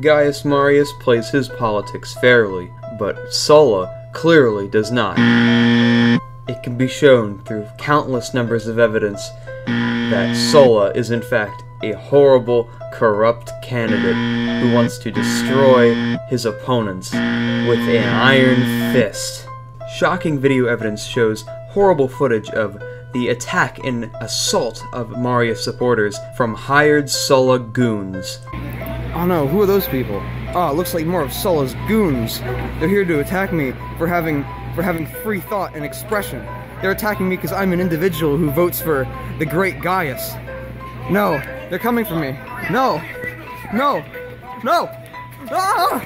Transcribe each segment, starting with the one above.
Gaius Marius plays his politics fairly, but Sulla clearly does not. It can be shown through countless numbers of evidence that Sulla is in fact a horrible, corrupt candidate who wants to destroy his opponents with an iron fist. Shocking video evidence shows horrible footage of the attack and assault of Marius supporters from hired Sulla goons. Oh no, who are those people? Oh, it looks like more of Sulla's goons. They're here to attack me for having for having free thought and expression. They're attacking me because I'm an individual who votes for the great Gaius. No, they're coming for me. No, no, no! Ah!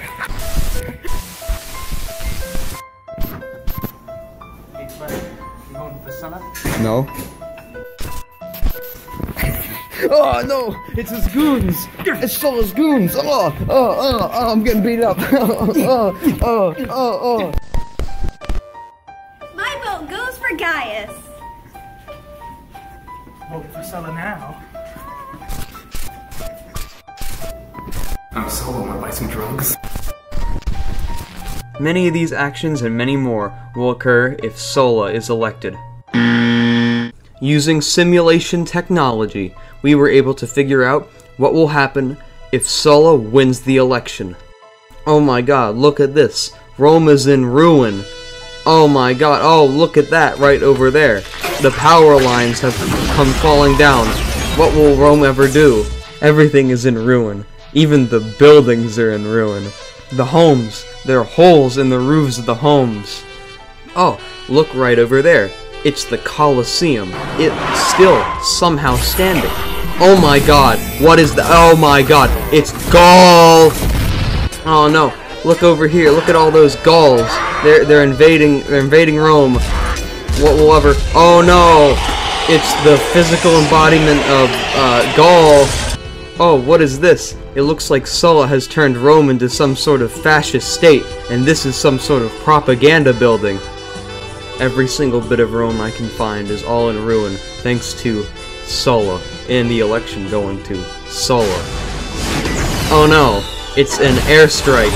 No. Oh no! It's his goons! It's Sulla's goons! Oh, oh, oh, oh, I'm getting beat up! Oh, oh, oh, oh, oh. My vote goes for Gaius. Vote for Sulla now. I'm solo, wanna buy some drugs? Many of these actions and many more will occur if Sulla is elected. Using simulation technology, we were able to figure out what will happen if Sulla wins the election. Oh my god, look at this. Rome is in ruin. Oh my god, oh look at that right over there. The power lines have come falling down. What will Rome ever do? Everything is in ruin. Even the buildings are in ruin. The homes, there are holes in the roofs of the homes. Oh, look right over there. It's the Colosseum. It's still somehow standing. Oh my god, what is the- oh my god, it's Gaul! Oh no, look over here, look at all those Gauls. They're, they're invading, they're invading Rome. What will ever- oh no! It's the physical embodiment of, uh, Gaul. Oh, what is this? It looks like Sulla has turned Rome into some sort of fascist state, and this is some sort of propaganda building. Every single bit of Rome I can find is all in ruin, thanks to Sulla, and the election going to Sulla. Oh no, it's an airstrike.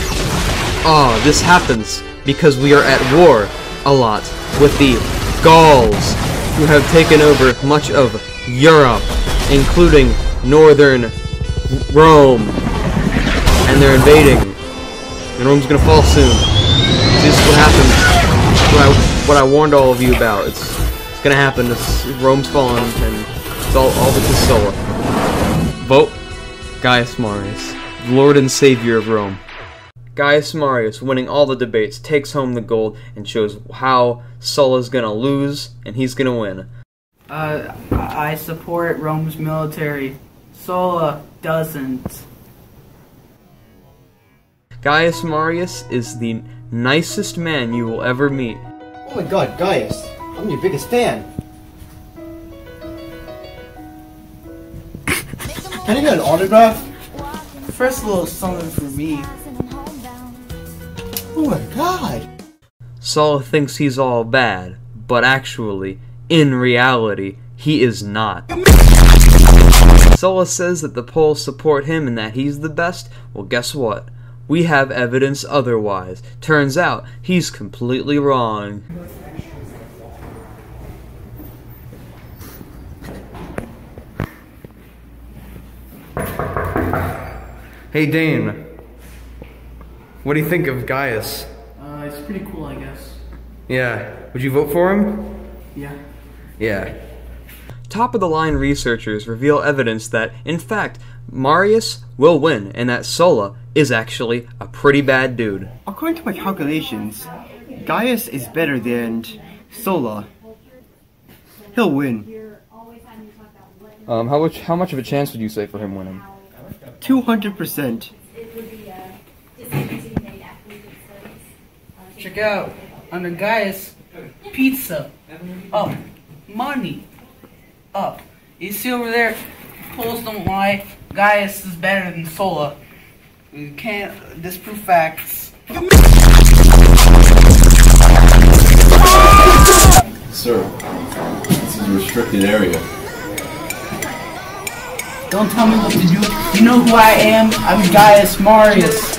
Oh, this happens because we are at war a lot with the Gauls, who have taken over much of Europe, including northern Rome. And they're invading. And Rome's gonna fall soon. This is what happens. What I, what I warned all of you about. It's, it's gonna happen. It's, Rome's falling, and it's all, all because Sulla. Vote Gaius Marius, Lord and Savior of Rome. Gaius Marius, winning all the debates, takes home the gold and shows how Sulla's gonna lose and he's gonna win. Uh, I support Rome's military. Sulla doesn't. Gaius Marius is the nicest man you will ever meet. Oh my god, Gaius, I'm your biggest fan. Can I get an autograph? First, a little something for me. Oh my god. Sulla thinks he's all bad, but actually, in reality, he is not. Sulla says that the polls support him and that he's the best. Well, guess what? We have evidence otherwise. Turns out, he's completely wrong. Hey Dane, what do you think of Gaius? Uh, it's pretty cool, I guess. Yeah, would you vote for him? Yeah. Yeah. Top of the line researchers reveal evidence that, in fact, Marius will win and that Sulla is actually a pretty bad dude. According to my calculations, Gaius is better than Sulla. He'll win. Um, how much how much of a chance would you say for him winning? 200%. Check out under Gaius pizza up, money up. You see over there, polls don't lie. Gaius is better than Sulla. You can't disprove facts. Sir, this is a restricted area. Don't tell me what to do. You know who I am? I'm Gaius Marius.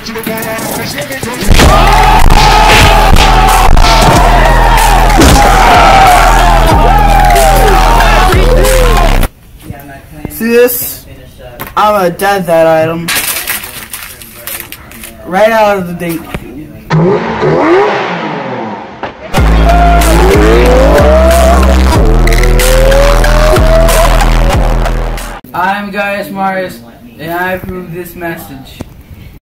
See this? I'm gonna dead that item. Right out of the dink. I'm Gaius Marius, and I approve this message.